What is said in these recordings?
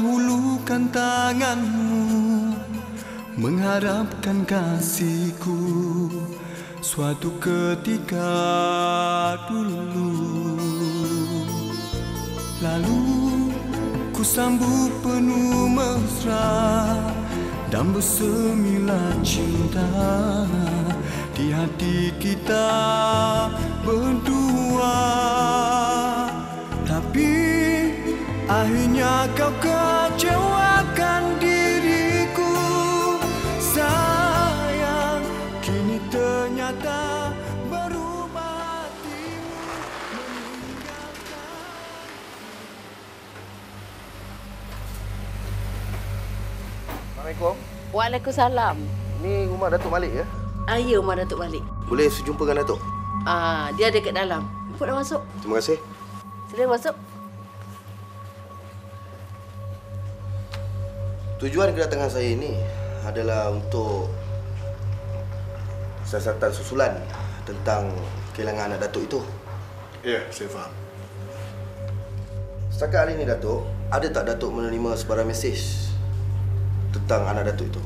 hulurkan tanganmu Mengharapkan kasihku. Suatu ketika dulu Lalu ku sambut penuh mesra Dan bersemilah cinta. Di hati kita berdua Tapi akhirnya kau kecewakan diriku Sayang kini ternyata berubah hatimu meninggalkan Assalamualaikum. Waalaikumsalam. Ni rumah Datuk Malik ya? Ah, ya, Umar Datuk balik. Boleh sejumpa dengan Datuk? Ah, dia ada kat dalam. Ipuk dah masuk. Terima kasih. Sila masuk. Tujuan kedatangan saya ini adalah untuk siasatan susulan tentang kehilangan anak Datuk itu. Ya, saya faham. Setakat hari ini Datuk, ada tak Datuk menerima sebarang mesej tentang anak Datuk itu?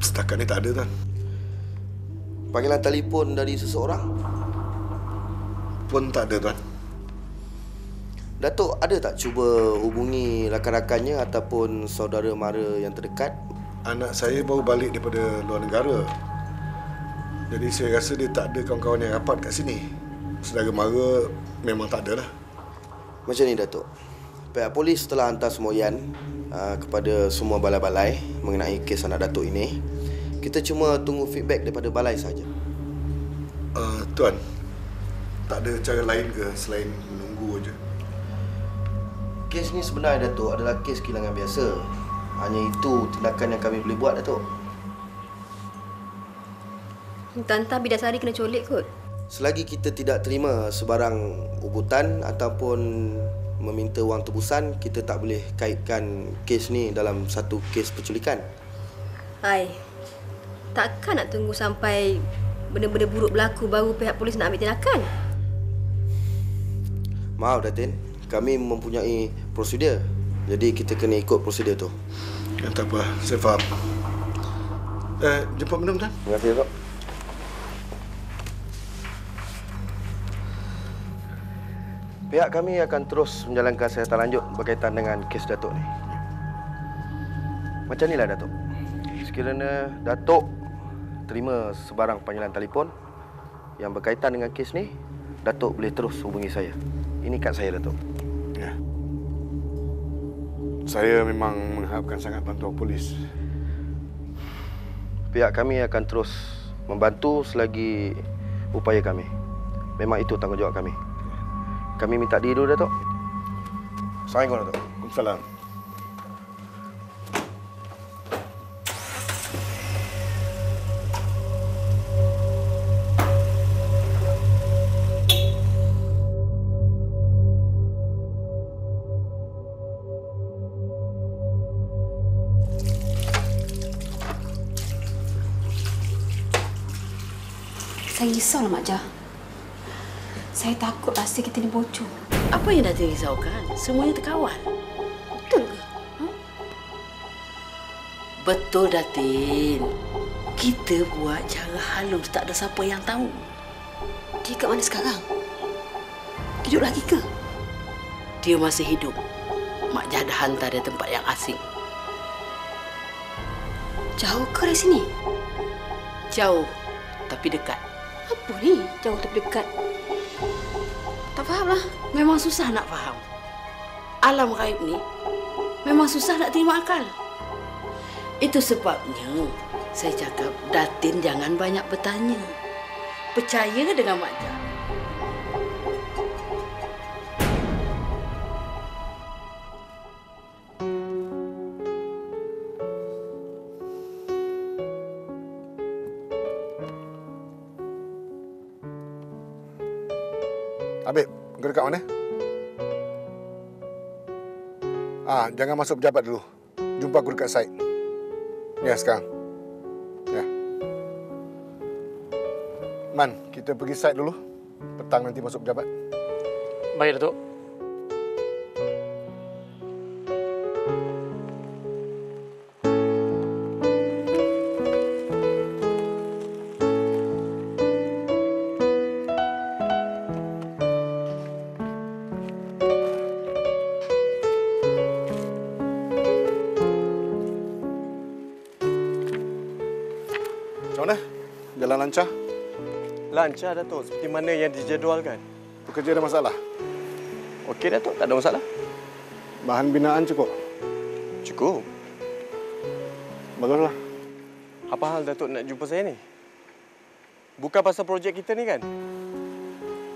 Setakat ni tak ada, Tuan. Panggilan telefon dari seseorang? Pun tak ada, Tuan. Datuk ada tak cuba hubungi rakan-rakannya ataupun saudara mara yang terdekat? Anak saya baru balik daripada luar negara. Jadi saya rasa dia tak ada kawan-kawan yang rapat kat sini. Saudara mara memang tak ada lah. Macam ni Datuk. Pihak polis telah hantar semoyan uh, kepada semua balai-balai mengenai kes anak Datuk ini. Kita cuma tunggu feedback daripada balai saja. Uh, Tuan, tak ada cara lain ke selain menunggu? Kes ni sebenarnya Datuk adalah kes kehilangan biasa. Hanya itu tindakan yang kami boleh buat Datuk. Tanta Bidasari kena colik kot. Selagi kita tidak terima sebarang ubutan ataupun meminta wang tebusan, kita tak boleh kaitkan kes ni dalam satu kes penculikan. Hai, takkan nak tunggu sampai benda-benda buruk berlaku baru pihak polis nak ambil tindakan? Maaf Datin, kami mempunyai prosedur. Jadi kita kena ikut prosedur tu. Ya, tak apa, saya faham. Eh, jemput minum, Tuan. Terima kasih Datuk. Pihak kami akan terus menjalankan siasatan lanjut berkaitan dengan kes Datuk ni. Macam inilah Datuk. Sekiranya Datuk terima sebarang panggilan telefon yang berkaitan dengan kes ni, Datuk boleh terus hubungi saya. Ini kad saya Datuk. Ya. Saya memang mengharapkan sangat bantuan polis. Pihak kami akan terus membantu selagi upaya kami. Memang itu tanggungjawab kami. Kami minta diri dulu, Datuk. Assalamualaikum, Datuk. Waalaikumsalam. Risaulah Mak Jah. Saya takut rasa kita ni bocor. Apa yang dah dirisaukan? Semuanya terkawal. Betul ke? Betul, Datin. Kita buat cara halus, tak ada siapa yang tahu. Dia kat mana sekarang? Hidup lagi ke? Dia masih hidup. Mak Jah dah hantar dia tempat yang asing. Jauh ke dari sini? Jauh, tapi dekat. Ni? Jauh tapi dekat. Tak faham lah. Memang susah nak faham. Alam gaib ni memang susah nak terima akal. Itu sebabnya saya cakap Datin jangan banyak bertanya. Percaya dengan Mak Jah. Ah, jangan masuk pejabat dulu. Jumpa aku dekat site. Ya, sekarang. Ya. Man, kita pergi site dulu. Petang nanti masuk pejabat. Baik, Datuk. Lancar Datuk, seperti mana yang dijadualkan. Pekerja ada masalah? Okey Datuk, tak ada masalah. Bahan binaan cukup? Cukup. Baguslah. Apa hal Datuk nak jumpa saya ni? Bukan pasal projek kita ni kan?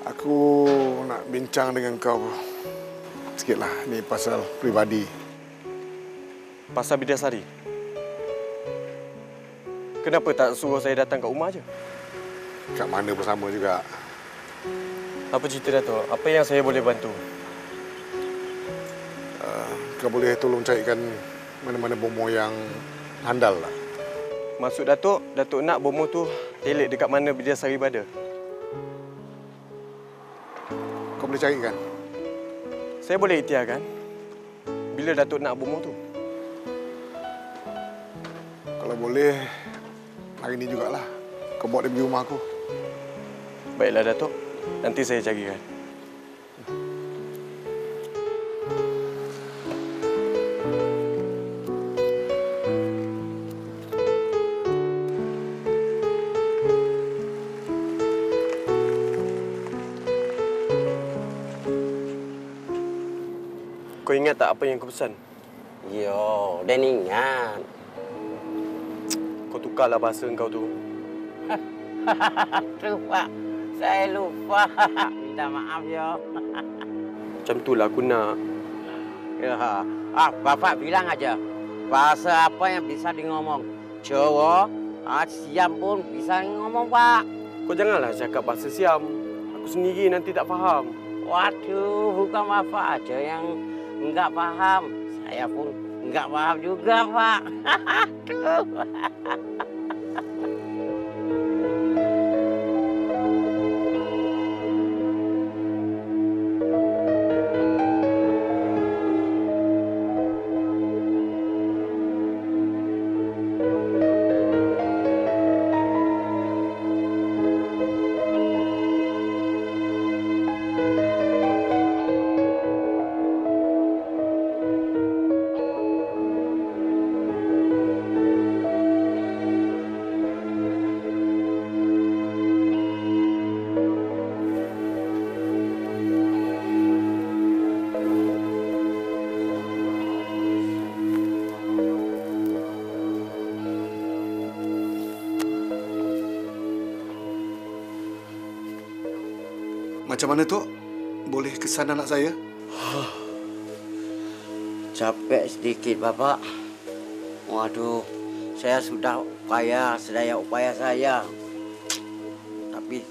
Aku nak bincang dengan kau sikitlah. Ni pasal pribadi. Pasal Bidasari. Kenapa tak suruh saya datang kat rumah je? Kat mana pun sama juga. Apa cerita Datuk? Apa yang saya boleh bantu? Uh, kau boleh tolong carikan mana-mana bomo yang handal lah. Maksud Datuk, Datuk nak bomo tu telik dekat mana Bidasari berada? Kau boleh carikan? Saya boleh ikhtiarkan. Bila Datuk nak bomo tu? Kalau boleh, hari ni jugalah. Kau bawa dia pergi rumah aku. Baiklah Datuk. Nanti saya carikan. Kau ingat tak apa yang kau pesan? Yo, dan ingat. Kau tukarlah bahasa kau tu. Lupa. Saya lupa. Minta maaf yo. Macam tu lah aku nak. Ya. Ah, Bapak bilang aja. Bahasa apa yang bisa di ngomong. Jawa, ah, Siam pun bisa ngomong, Pak. Kau janganlah cakap bahasa Siam. Aku sendiri nanti tak faham. Waduh, bukan Bapak aja yang enggak paham. Saya pun enggak paham juga, Pak. Aduh. Macam mana, Tok? Boleh kesan anak saya? Capek sedikit, Bapak. Waduh, saya sudah upaya, sedaya upaya saya. Tapi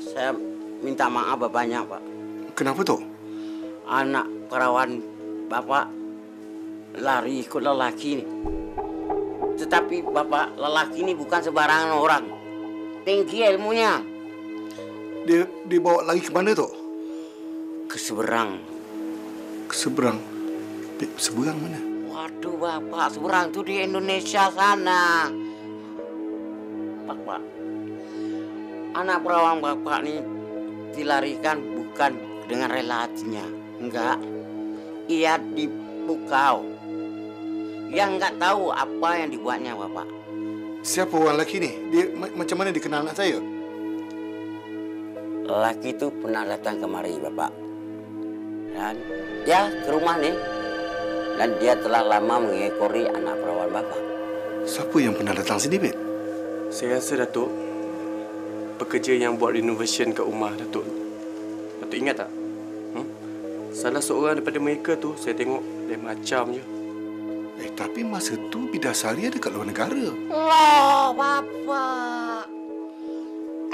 saya minta maaf banyak, Pak. Kenapa, Tok? Anak perawan Bapak lari ikut lelaki ini. Tetapi Bapak, lelaki ini bukan sembarangan orang. Tinggi ilmunya. Dia dibawa lagi ke mana, Tok? Ke seberang. Ke seberang. Di seberang mana? Waduh, Bapak, seberang itu di Indonesia sana. Bapak, anak perawan Bapak ini dilarikan bukan dengan rela hatinya. Enggak. Ia dipukau. Yang enggak tahu apa yang dibuatnya, Bapak. Siapa orang lelaki ni? Dia ma- macam mana dia kenal anak saya? Lelaki itu pernah datang kemari, Bapak. Dan ya ke rumah nih. Dan dia telah lama mengekori anak perawan Bapak. Siapa yang pernah datang sini, Bet? Saya rasa Datuk pekerja yang buat renovation kat rumah Datuk. Datuk ingat tak? Hmm? Salah seorang daripada mereka tu saya tengok dia macam je. Eh, tapi masa tu Bidasari ada kat luar negara. Loh, Bapak.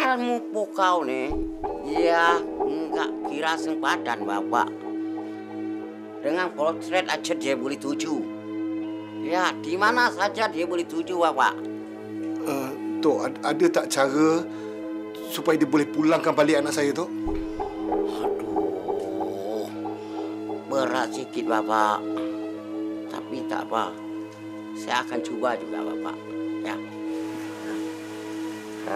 Ilmu pukau nih, ya enggak kira sempadan, Bapak. Dengan potret aja dia boleh tuju. Ya, di mana saja dia boleh tuju, Bapak. Uh, Tok, ad- ada tak cara supaya dia boleh pulangkan balik anak saya, Tok? Aduh, berat sikit, Bapak. Tapi tak apa. Saya akan coba juga, Bapak. Ya.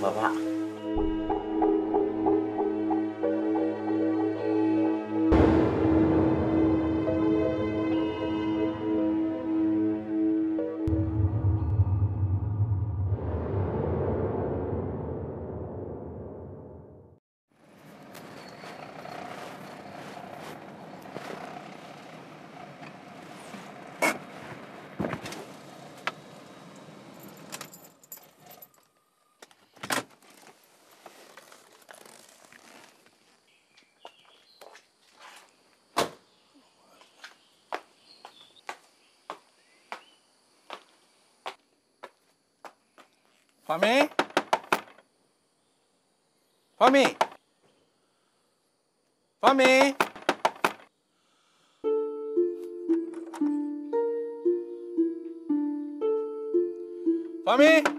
Harap tenang ya, Bapak. Fahmi? Fahmi? Fahmi? Fahmi? Ha,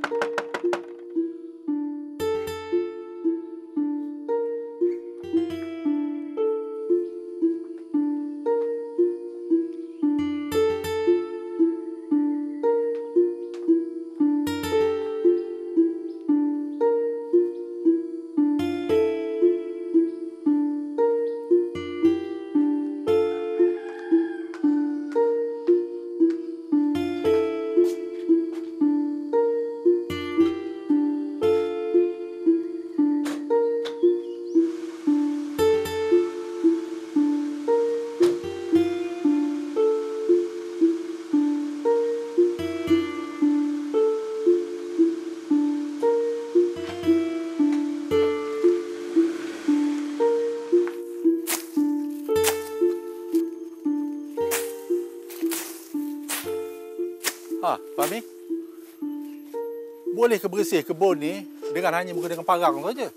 bersih kebun ni dengan hanya menggunakan parang saja?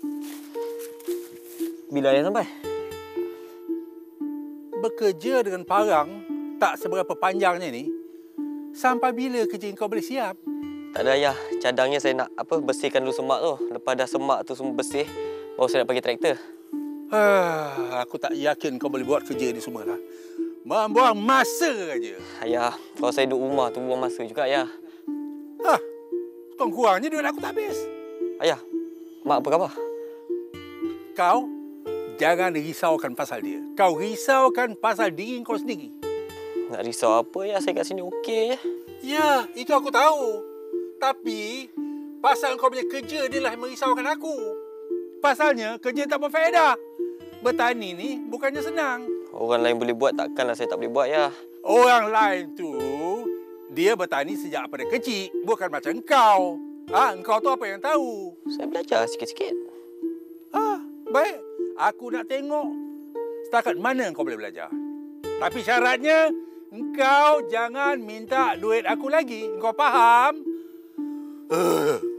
Bila ayah sampai? Bekerja dengan parang tak seberapa panjangnya ni. Sampai bila kerja kau boleh siap? Tak ada ayah. Cadangnya saya nak apa bersihkan dulu semak tu. Lepas dah semak tu semua bersih, baru saya nak pergi traktor. Ah, aku tak yakin kau boleh buat kerja ni semua lah. Membuang masa aja. Ayah, kalau saya duduk rumah tu buang masa juga ayah. Kurang-kurangnya duit aku tak habis. Ayah, mak apa khabar? Kau jangan risaukan pasal dia. Kau risaukan pasal diri kau sendiri. Nak risau apa ya? Saya kat sini okey je. Ya, itu aku tahu. Tapi pasal kau punya kerja dia lah yang merisaukan aku. Pasalnya kerja tak berfaedah. Bertani ni bukannya senang. Orang lain boleh buat, takkanlah saya tak boleh buat ya. Orang lain tu dia bertani sejak pada kecil, bukan macam kau. Ah, engkau tu apa yang tahu? Saya belajar sikit-sikit. Ah, baik. Aku nak tengok setakat mana kau boleh belajar. Tapi syaratnya engkau jangan minta duit aku lagi. Engkau faham? Uh.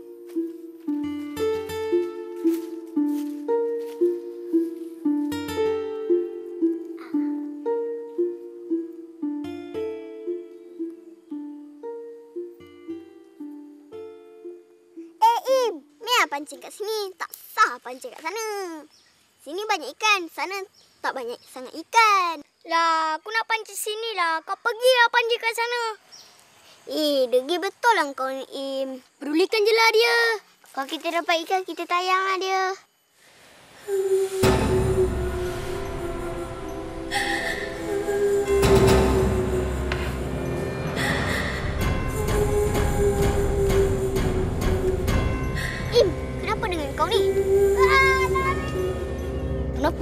Pancing kat sini. Tak sah pancing kat sana. Sini banyak ikan. Sana tak banyak sangat ikan. Lah, aku nak pancing sini lah. Kau pergilah pancing kat sana. Eh, degi betul lah kau ni, Im. Pedulikan je lah dia. Kalau kita dapat ikan, kita tayang lah dia. Im,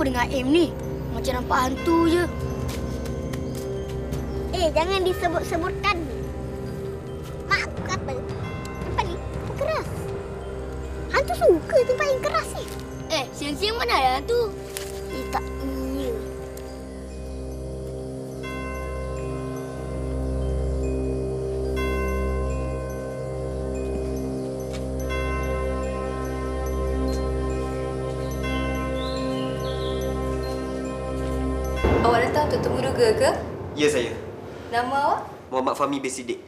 dengan Im ni? Macam nampak hantu je. Eh, jangan disebut-sebutkan. Mak aku kata, tempat ni keras. Hantu suka tempat yang keras ni. Eh, siang-siang mana ada hantu? Fahmi bin Siddiq.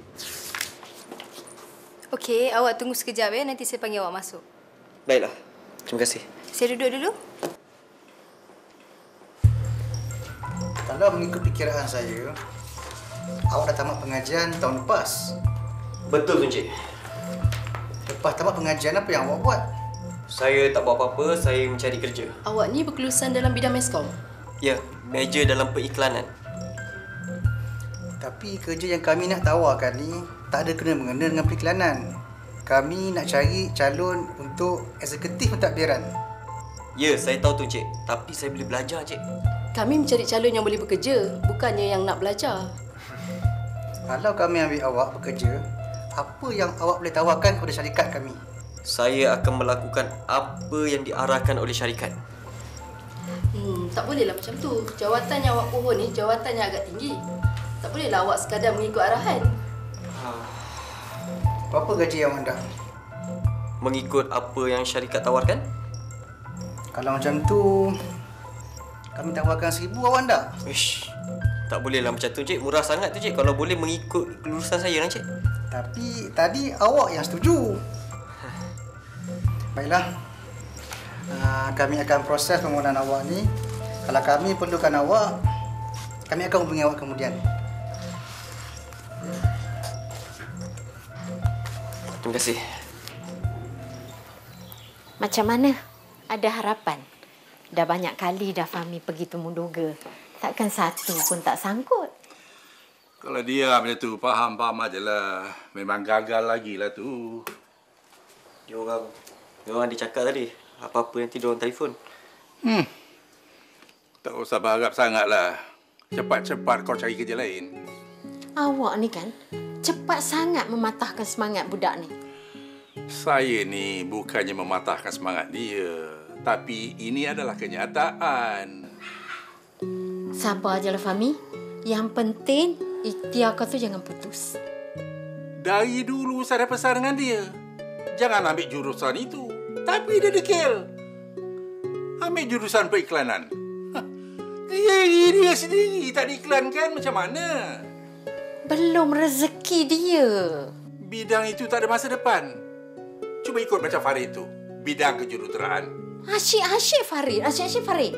Okey, awak tunggu sekejap ya. Nanti saya panggil awak masuk. Baiklah. Terima kasih. Saya duduk dulu. Kalau mengikut perkiraan saya, awak dah tamat pengajian tahun lepas. Betul Tuan Cik. Lepas tamat pengajian, apa yang awak buat? Saya tak buat apa-apa, saya mencari kerja. Awak ni berkelulusan dalam bidang meskom. Ya, meja dalam periklanan. Tapi kerja yang kami nak tawarkan ni tak ada kena-mengena dengan periklanan. Kami nak cari calon untuk eksekutif pentadbiran. Ya, saya tahu Tuan Cik. Tapi saya boleh belajar, Cik. Kami mencari calon yang boleh bekerja, bukannya yang nak belajar. Kalau kami ambil awak bekerja, apa yang awak boleh tawarkan kepada syarikat kami? Saya akan melakukan apa yang diarahkan oleh syarikat. Hmm, tak bolehlah macam tu. Jawatan yang awak pohon ni jawatan yang agak tinggi. Tak bolehlah awak sekadar mengikut arahan. Berapa gaji yang anda? mengikut apa yang syarikat tawarkan? Kalau macam tu, kami tawarkan seribu awak tak? Ish, tak boleh lah macam tu, Cik. Murah sangat tu, Cik. Kalau boleh mengikut kelulusan saya, kan, Cik? Tapi tadi awak yang setuju. Baiklah. Uh, kami akan proses permohonan awak ni. Kalau kami perlukan awak, kami akan hubungi awak kemudian. Terima kasih. Macam mana? Ada harapan? Dah banyak kali dah Fahmi pergi temu duga. Takkan satu pun tak sangkut. Kalau dia macam tu, faham-faham aje lah. Memang gagal lagi lah tu. Dia orang, dia orang dia cakap tadi. Apa-apa nanti dia orang telefon. Hmm. Tak usah berharap sangat lah. Cepat-cepat kau cari kerja lain. Awak ni kan cepat sangat mematahkan semangat budak ni. Saya ni bukannya mematahkan semangat dia. Tapi ini adalah kenyataan. Sabar je lah Fahmi. Yang penting ikhtiar kau tu jangan putus. Dari dulu saya dah pesan dengan dia. Jangan ambil jurusan itu. Tapi dia dekil. Ambil jurusan periklanan. Dia, dia sendiri tak diiklankan macam mana? Belum rezeki dia. Bidang itu tak ada masa depan. Cuba ikut macam Farid tu. Bidang kejuruteraan. Asyik-asyik Farid. Asyik-asyik Farid.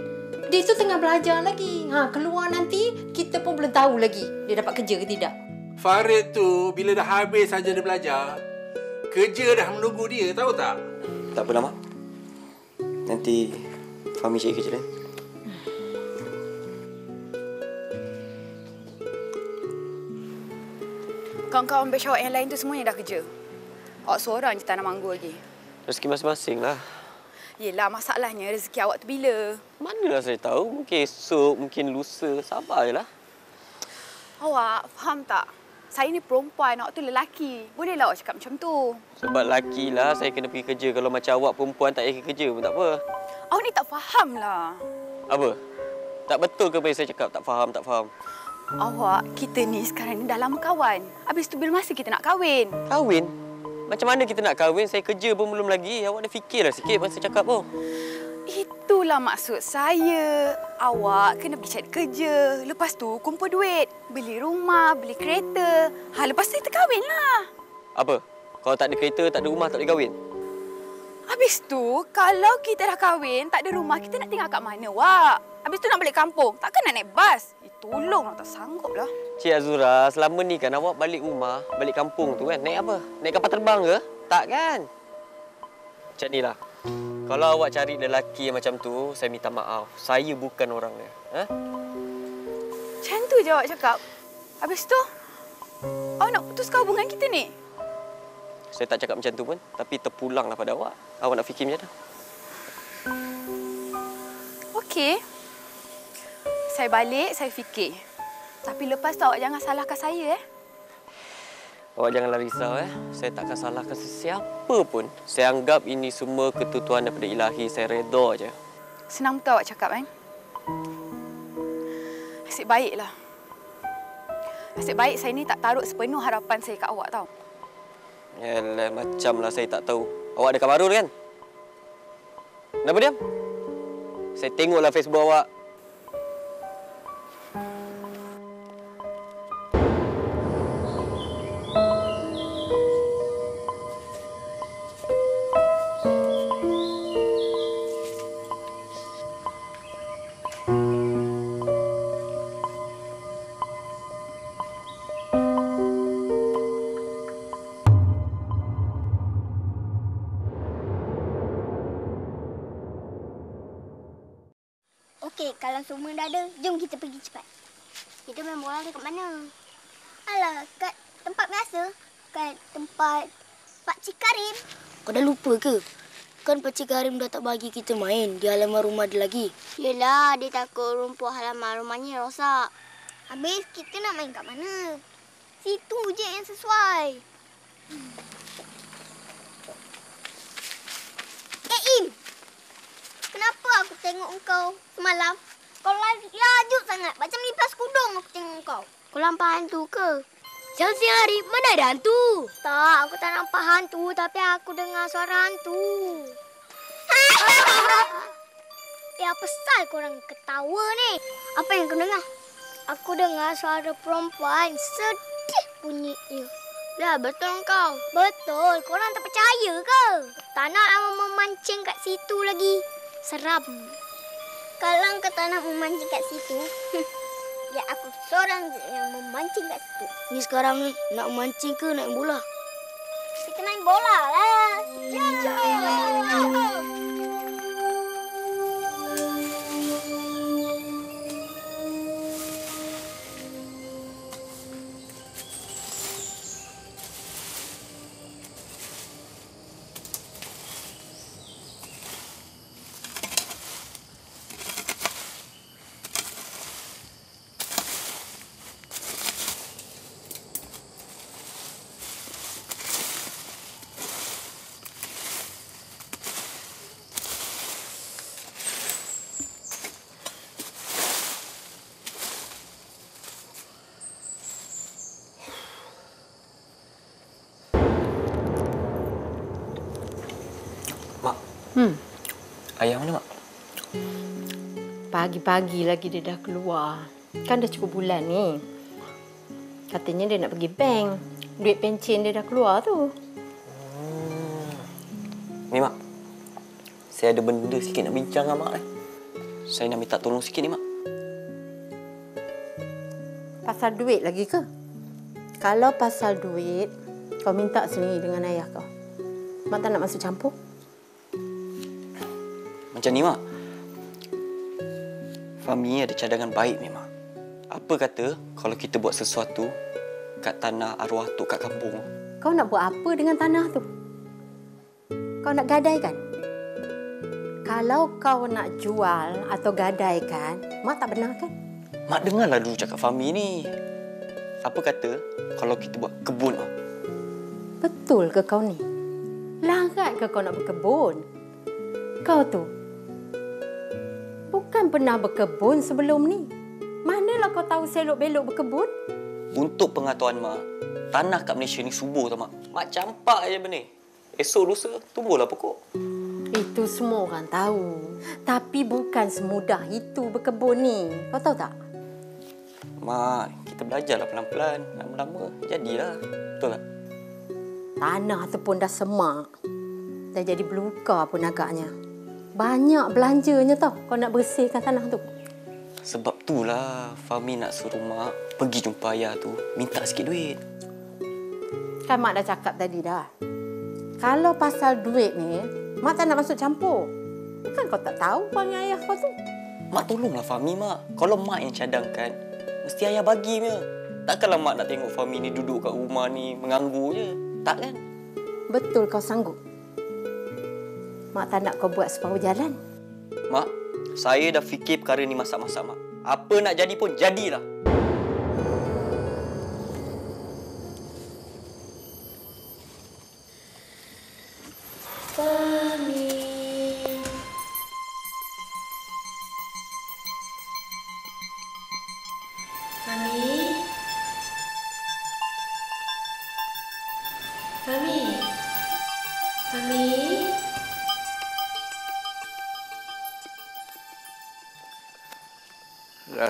Dia tu tengah belajar lagi. Ha, keluar nanti, kita pun belum tahu lagi dia dapat kerja ke tidak. Farid tu bila dah habis saja dia belajar, kerja dah menunggu dia, tahu tak? Tak apa, Mak. Nanti Fahmi cari kerja lain. Kawan-kawan batch awak yang lain tu semuanya dah kerja. Awak seorang je tak nak manggu lagi. Rezeki masing-masing lah. Yelah, masalahnya rezeki awak tu bila? Manalah saya tahu. Mungkin esok, mungkin lusa. Sabar je lah. Awak faham tak? Saya ni perempuan, awak tu lelaki. Bolehlah awak cakap macam tu. Sebab laki lah saya kena pergi kerja. Kalau macam awak perempuan tak payah pergi kerja pun tak apa. Awak ni tak faham lah. Apa? Tak betul ke apa yang saya cakap? Tak faham, tak faham. Awak, kita ni sekarang ni dah lama kawan. Habis tu bila masa kita nak kahwin? Kahwin? Macam mana kita nak kahwin? Saya kerja pun belum lagi. Awak dah fikirlah sikit masa cakap tu. Itulah maksud saya. Awak kena pergi cari kerja. Lepas tu kumpul duit. Beli rumah, beli kereta. Ha, lepas tu kita kahwin lah. Apa? Kalau tak ada kereta, tak ada rumah, tak boleh kahwin? Habis tu, kalau kita dah kahwin, tak ada rumah, kita nak tinggal kat mana, Wak? Habis tu nak balik kampung, takkan nak naik bas? Eh, tolong, tak sanggup lah. Cik Azura, selama ni kan awak balik rumah, balik kampung tu kan, naik apa? Naik kapal terbang ke? Tak kan? Macam ni lah. Kalau awak cari lelaki yang macam tu, saya minta maaf. Saya bukan orangnya. Ha? Macam tu je awak cakap. Habis tu, awak nak putuskan hubungan kita ni? Saya tak cakap macam tu pun, tapi terpulanglah pada awak. Awak nak fikir macam mana? Okey. Saya balik, saya fikir. Tapi lepas tu awak jangan salahkan saya eh. Awak janganlah risau eh. Saya takkan salahkan sesiapa pun. Saya anggap ini semua ketentuan daripada ilahi. Saya redha je. Senang betul awak cakap kan? Nasib baiklah. Nasib baik saya ni tak taruh sepenuh harapan saya kat awak tau. Yalah, macamlah saya tak tahu. Awak ada kabar baru kan? Kenapa diam? Saya tengoklah Facebook awak. Okey, kalau semua dah ada, jom kita pergi cepat. Kita main bola dekat mana? Alah, kat tempat biasa. Kat tempat Pak Cik Karim. Kau dah lupa ke? Kan Pakcik Karim dah tak bagi kita main di halaman rumah dia lagi. Yelah, dia takut rumput halaman rumahnya rosak. Habis kita nak main kat mana? Situ je yang sesuai. Eh, Im! Kenapa aku tengok engkau semalam? Kau lari lajuk sangat. Macam lipas kudung aku tengok engkau. Kau lampak hantu ke? Jangan siang hari, mana ada hantu? Tak, aku tak nampak hantu tapi aku dengar suara hantu. eh, apa sal korang ketawa ni? Apa yang kau dengar? Aku dengar suara perempuan sedih bunyinya. Lah, betul kau? Betul. Korang tak percaya ke? Tak nak lama memancing kat situ lagi. Seram. Kalau kau tak nak memancing kat situ, ya aku seorang je yang memancing kat situ. Ni sekarang ni nak mancing ke nak bola? Kita main bola lah. Jom. Hmm. Pagi-pagi lagi dia dah keluar. Kan dah cukup bulan ni. Katanya dia nak pergi bank. Duit pencen dia dah keluar tu. Ni, Mak. Saya ada benda sikit nak bincang dengan Mak. Eh. Saya nak minta tolong sikit ni, Mak. Pasal duit lagi ke? Kalau pasal duit, kau minta sendiri dengan ayah kau. Mak tak nak masuk campur. Macam ni, Mak. Fahmi ada cadangan baik memang. Apa kata kalau kita buat sesuatu kat tanah arwah tu kat kampung? Kau nak buat apa dengan tanah tu? Kau nak gadaikan? Kalau kau nak jual atau gadaikan, Mak tak benarkan. Mak dengarlah dulu cakap Fahmi ni. Apa kata kalau kita buat kebun? Betul ke kau ni? Larat ke kau nak berkebun? Kau tu bukan pernah berkebun sebelum ni. Manalah kau tahu selok-belok berkebun? Untuk pengetahuan Mak, tanah kat Malaysia ni subur tau, Mak. Mak campak je benih. Esok lusa, tumbuhlah pokok. Itu semua orang tahu. Tapi bukan semudah itu berkebun ni. Kau tahu tak? Mak, kita belajarlah pelan-pelan. Lama-lama jadilah. Betul tak? Tanah tu pun dah semak. Dah jadi belukar pun agaknya. Banyak belanjanya tau kau nak bersihkan tanah tu. Sebab itulah Fahmi nak suruh Mak pergi jumpa ayah tu. Minta sikit duit. Kan Mak dah cakap tadi dah. Kalau pasal duit ni, Mak tak nak masuk campur. Kan kau tak tahu perangai ayah kau tu. Mak tolonglah Fahmi, Mak. Kalau Mak yang cadangkan, mesti ayah bagi punya. Takkanlah Mak nak tengok Fahmi ni duduk kat rumah ni menganggur je. Tak kan? Betul kau sanggup. Mak tak nak kau buat separuh jalan. Mak, saya dah fikir perkara ni masak-masak, Mak. Apa nak jadi pun jadilah. Fahmi.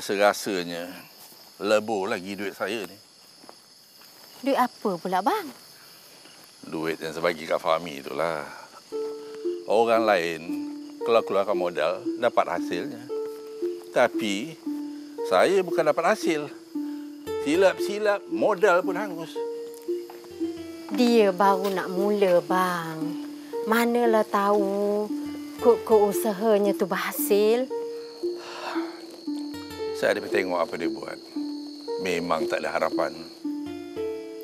Rasa-rasanya lebur lagi duit saya ni. Duit apa pula bang? Duit yang saya bagi kat Fahmi itulah. Orang lain kalau keluarkan modal dapat hasilnya. Tapi saya bukan dapat hasil. Silap-silap modal pun hangus. Dia baru nak mula bang. Manalah tahu kok-kok usahanya tu berhasil. Saya ada tengok apa dia buat. Memang tak ada harapan.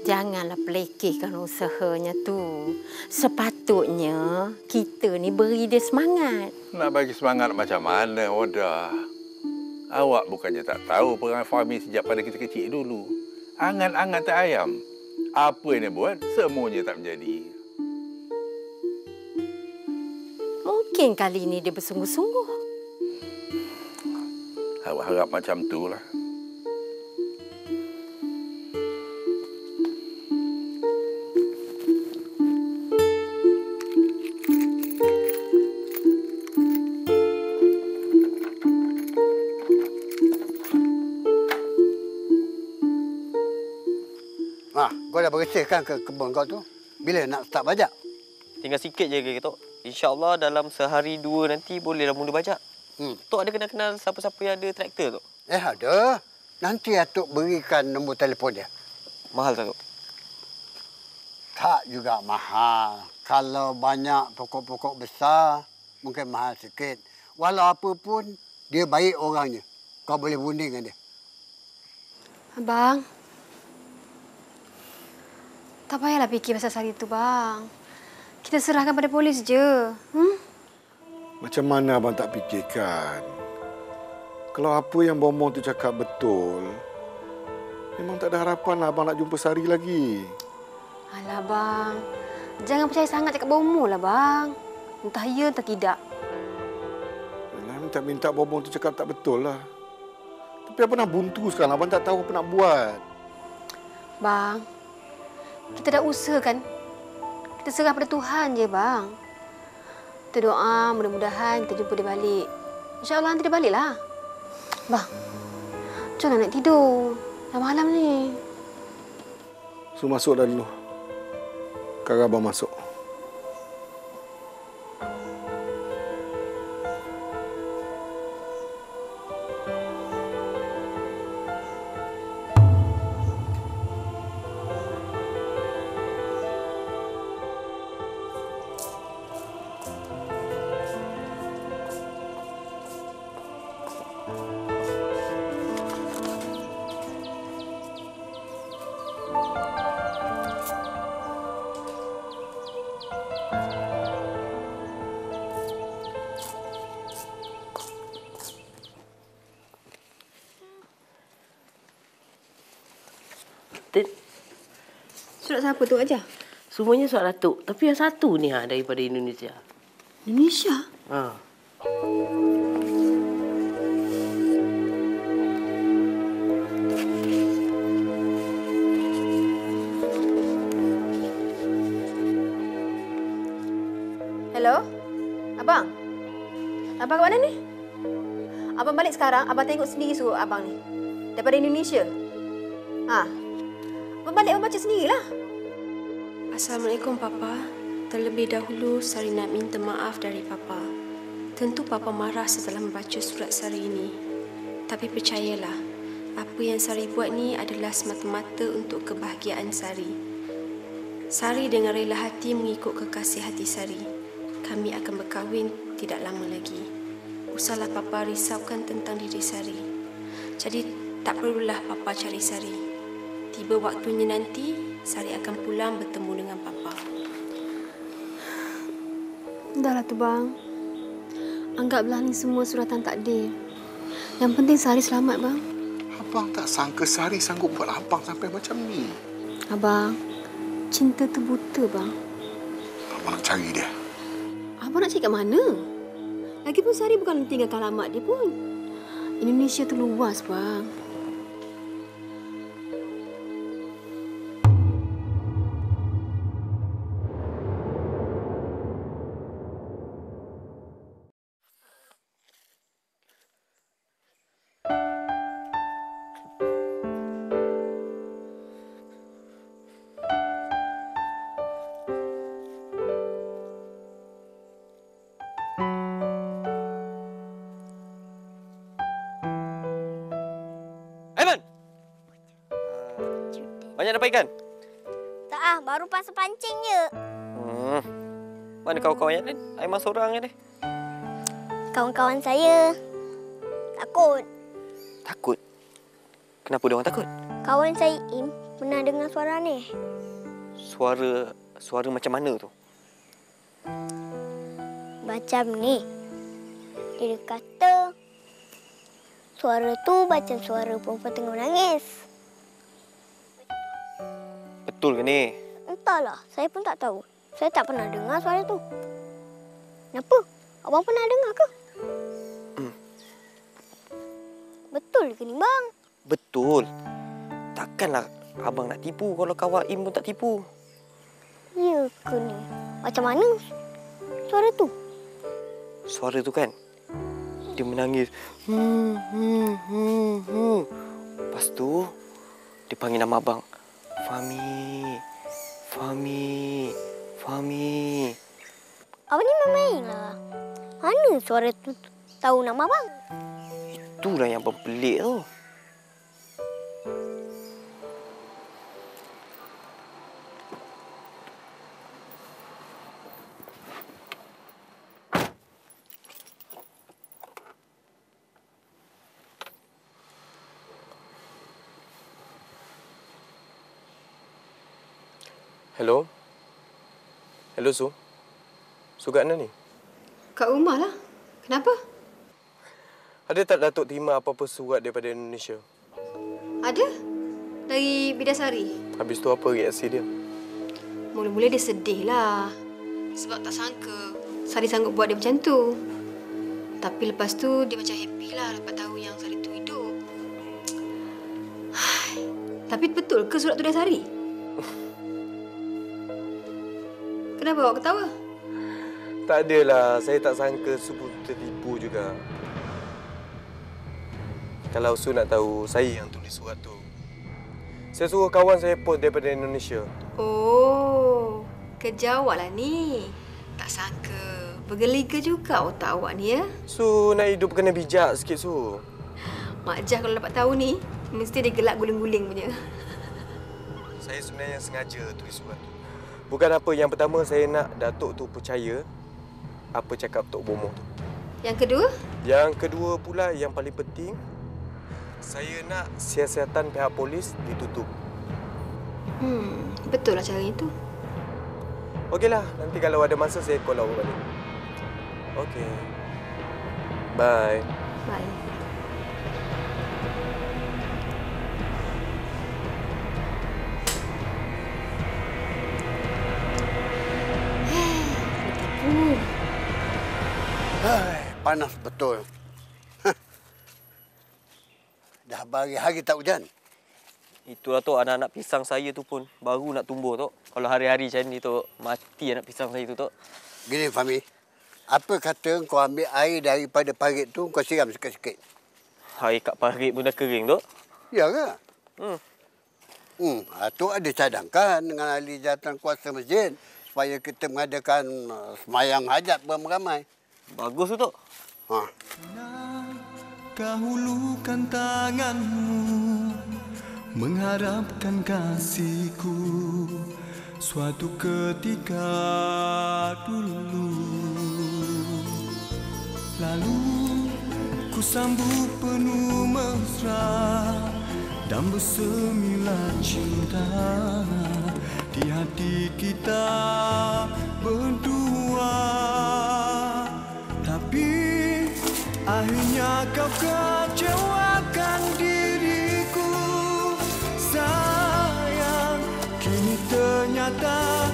Janganlah pelekehkan usahanya tu. Sepatutnya kita ni beri dia semangat. Nak bagi semangat macam mana, Oda? Awak bukannya tak tahu perangai Fahmi sejak pada kita kecil dulu. Angan-angan tak ayam. Apa yang dia buat, semuanya tak menjadi. Mungkin kali ini dia bersungguh-sungguh. Harap-harap macam tu lah. Ah, kau dah bersihkan ke kebun kau tu? Bila nak start bajak? Tinggal sikit je, Ketok. InsyaAllah dalam sehari dua nanti bolehlah mula bajak. Hmm. Tok ada kenal-kenal siapa-siapa yang ada traktor Tok? Eh ada. Nanti Atuk berikan nombor telefon dia. Mahal tak Tok? Tak juga mahal. Kalau banyak pokok-pokok besar, mungkin mahal sikit. Walau apa pun, dia baik orangnya. Kau boleh bunding dengan dia. Abang. Tak payahlah fikir pasal Sari tu, bang. Kita serahkan pada polis je. Hmm? Macam mana abang tak fikirkan? Kalau apa yang Bomong tu cakap betul, memang tak ada harapan lah abang nak jumpa Sari lagi. Alah, bang. Jangan percaya sangat cakap bomo lah, bang. Entah ya, entah tidak. Alah, minta-minta Bomong tu cakap tak betul lah. Tapi apa nak buntu sekarang? Abang tak tahu apa nak buat. Bang, kita dah usaha kan? Kita serah pada Tuhan je, bang. Kita doa mudah-mudahan kita jumpa dia balik. InsyaAllah nanti dia baliklah. Bang, jangan nak tidur. Dah malam ni. So masuk dah dulu. Sekarang abang masuk. Siapa tu aja? semuanya surat Datuk. Tapi yang satu ni ha, daripada Indonesia. Indonesia? Ha. Hello? Abang? Abang kat mana ni? Abang balik sekarang, abang tengok sendiri suruh abang ni. Daripada Indonesia. Ha. Abang balik abang baca sendirilah. Assalamualaikum Papa. Terlebih dahulu Sari nak minta maaf dari Papa. Tentu Papa marah setelah membaca surat Sari ini. Tapi percayalah, apa yang Sari buat ni adalah semata-mata untuk kebahagiaan Sari. Sari dengan rela hati mengikut kekasih hati Sari. Kami akan berkahwin tidak lama lagi. Usahlah Papa risaukan tentang diri Sari. Jadi tak perlulah Papa cari Sari. Tiba waktunya nanti, Sari akan pulang bertemu dengan Papa. Dahlah tu bang. Anggaplah ni semua suratan takdir. Yang penting Sari selamat bang. Abang tak sangka Sari sanggup buat abang sampai macam ni. Abang, cinta tu buta bang. Abang nak cari dia. Abang nak cari kat mana? Lagipun Sari bukan tinggalkan alamat dia pun. Indonesia tu luas bang. Banyak dapat ikan? Tak ah, baru pasal pancing je. Hmm. Mana kawan-kawan yang lain? Aiman seorang je ni. Kawan-kawan saya takut. Takut? Kenapa dia orang takut? Kawan saya Im pernah dengar suara ni. Suara suara macam mana tu? Macam ni. Dia kata suara tu macam suara perempuan tengah menangis. Betul ke ni? Entahlah, saya pun tak tahu. Saya tak pernah dengar suara tu. Kenapa? Abang pernah dengar ke? Hmm. Betul ke ni, bang? Betul. Takkanlah abang nak tipu kalau kawan Im pun tak tipu. Ya ke ni? Macam mana suara tu? Suara tu kan? Dia menangis. Hmm, hmm, hmm, hmm. Lepas tu, dia panggil nama abang. Fahmi. Fahmi. Fahmi. Abang ni main-main lah. Mana suara tu tahu nama abang? Itulah yang pelik tu. Hello? Hello, Su? Su kat mana ni? Kat rumah lah. Kenapa? Ada tak Datuk terima apa-apa surat daripada Indonesia? Ada? Dari Bidasari. Habis tu apa reaksi dia? Mula-mula dia sedih lah. Sebab tak sangka Sari sanggup buat dia macam tu. Tapi lepas tu dia macam happy lah dapat tahu yang Sari tu hidup. Tapi betul ke surat tu dari Sari? Kenapa awak ketawa? Tak adalah. Saya tak sangka Su pun tertipu juga. Kalau Su nak tahu, saya yang tulis surat tu. Saya suruh kawan saya post daripada Indonesia. Oh, kerja awak lah ni. Tak sangka. Bergeliga juga otak awak ni ya. Su nak hidup kena bijak sikit Su. Mak Jah kalau dapat tahu ni, mesti dia gelak guling-guling punya. Saya sebenarnya sengaja tulis surat tu. Bukan apa. Yang pertama, saya nak Datuk tu percaya apa cakap Tok Bomoh tu. Yang kedua, Yang kedua pula, yang paling penting, saya nak siasatan pihak polis ditutup. hmm, betul lah cara itu. Okeylah, nanti kalau ada masa saya call awak balik. Okey. Bye. Bye. Panas betul. Hah. Dah berhari-hari tak hujan. Itulah tu anak-anak pisang saya tu pun baru nak tumbuh tu. Kalau hari-hari macam ni tu mati anak pisang saya tu tu. Gini Fahmi, apa kata kau ambil air daripada parit tu kau siram sikit-sikit? Air kat parit pun dah kering tu. Ya ke? Hmm. Hmm, ah, tu ada cadangkan dengan ahli jawatan kuasa masjid supaya kita mengadakan uh, semayang hajat beramai-ramai. Bagus tu. Ha. Kau hulurkan tanganmu Mengharapkan kasihku Suatu ketika dulu Lalu ku sambut penuh mesra Dan bersemilah cinta Di hati kita berdua akhirnya kau kecewakan diriku. Sayang Kini ternyata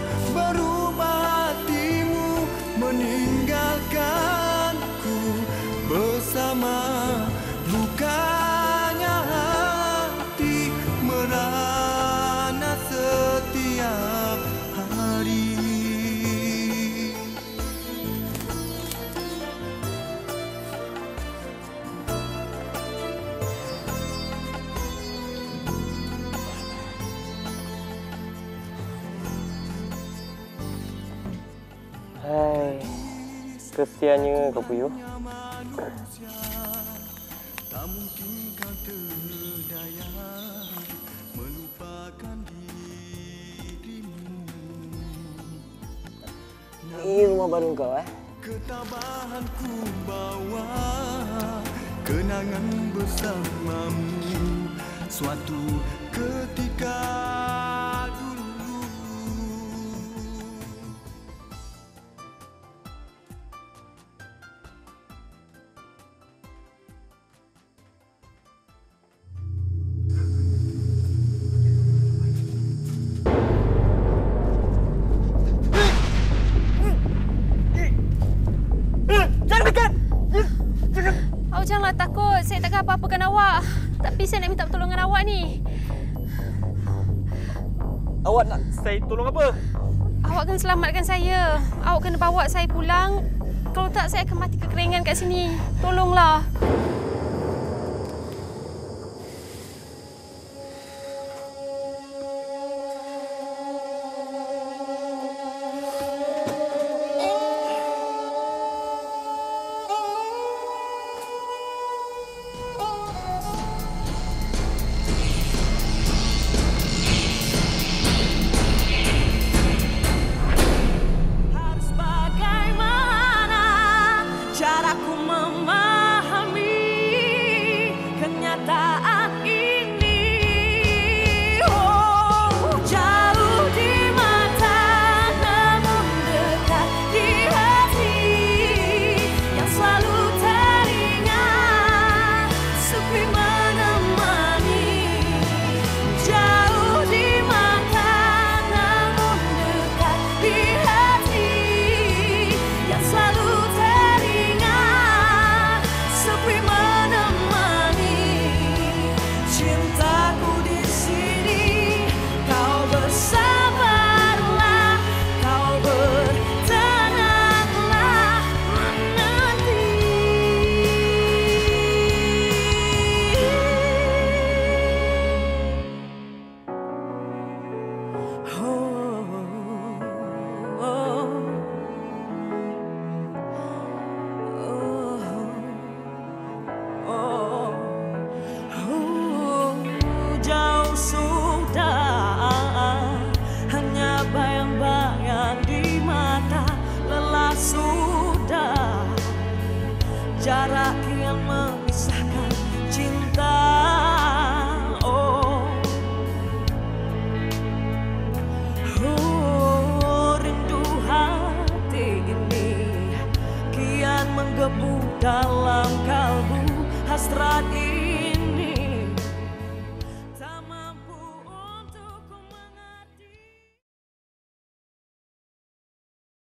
Kesiannya kau puyuh. Tak mungkin kau terdaya Melupakan dirimu Ini rumah baru kau eh. Ketabahan ku bawa Kenangan bersamamu Suatu ketika takut. Saya takkan apa-apakan awak. Tapi saya nak minta pertolongan awak ni. Awak nak saya tolong apa? Awak kena selamatkan saya. Awak kena bawa saya pulang. Kalau tak, saya akan mati kekeringan kat sini. Tolonglah.